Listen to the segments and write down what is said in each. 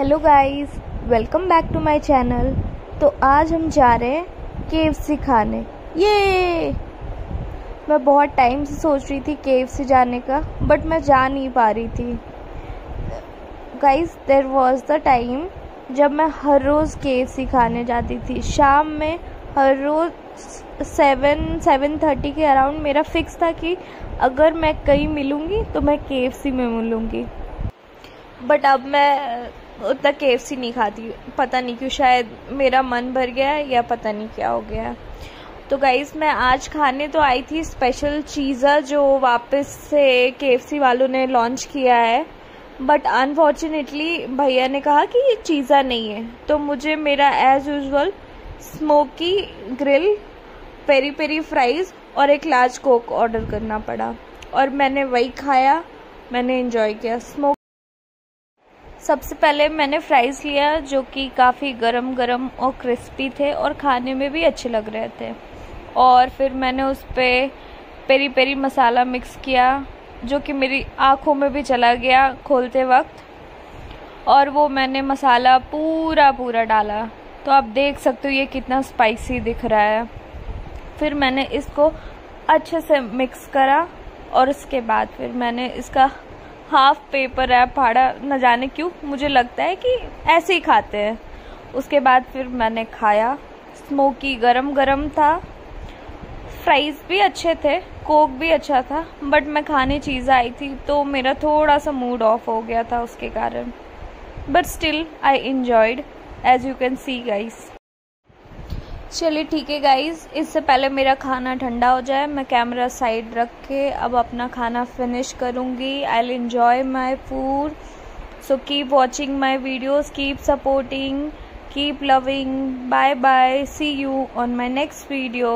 Hello guys welcome back to my channel तो आज हम जा रहे हैं केव सी खाने। ये मैं बहुत टाइम से सोच रही थी केव सी जाने का बट मैं जा नहीं पा रही थी। Guys there was the time जब मैं हर रोज़ केव सी खाने जाती थी। शाम में हर रोज़ सेवन सेवन थर्टी के अराउंड मेरा फिक्स था कि अगर मैं कहीं मिलूँगी तो मैं के में मिलूँगी। बट अब मैं उतना के एफ़ नहीं खाती। पता नहीं क्यों, शायद मेरा मन भर गया है या पता नहीं क्या हो गया तो गाइज़ मैं आज खाने तो आई थी स्पेशल चीज़ा जो वापस से के वालों ने लॉन्च किया है। बट अनफॉर्चुनेटली भैया ने कहा कि ये चीज़ा नहीं है। तो मुझे मेरा as usual smoky grill peri peri fries और एक लार्ज कोक ऑर्डर करना पड़ा। और मैंने वही खाया, मैंने इन्जॉय किया। स्मोक सबसे पहले मैंने फ्राइज़ लिया, जो कि काफ़ी गरम गरम और क्रिस्पी थे और खाने में भी अच्छे लग रहे थे। और फिर मैंने उस पर पेरी पेरी मसाला मिक्स किया, जो कि मेरी आँखों में भी चला गया खोलते वक्त। और वो मैंने मसाला पूरा पूरा डाला। तो आप देख सकते हो ये कितना स्पाइसी दिख रहा है। फिर मैंने इसको अच्छे से मिक्स करा और उसके बाद फिर मैंने इसका हाफ़ पेपर है फाड़ा न जाने क्यों? मुझे लगता है कि ऐसे ही खाते हैं। उसके बाद फिर मैंने खाया। स्मोकी गरम गरम था। फ्राइज़ भी अच्छे थे कोक भी अच्छा था बट मैं खाने चीज़ आई थी तो मेरा थोड़ा सा मूड ऑफ़ हो गया था उसके कारण। But still I enjoyed as you can see guys चलिए ठीक है गाइज़ इससे पहले मेरा खाना ठंडा हो जाए, मैं कैमरा साइड रख के अब अपना खाना फिनिश करूँगी। I'll enjoy my food so keep watching my videos keep supporting keep loving bye bye see you on my next video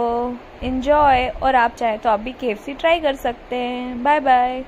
enjoy और आप चाहे तो आप भी केफ ट्राई कर सकते हैं। Bye bye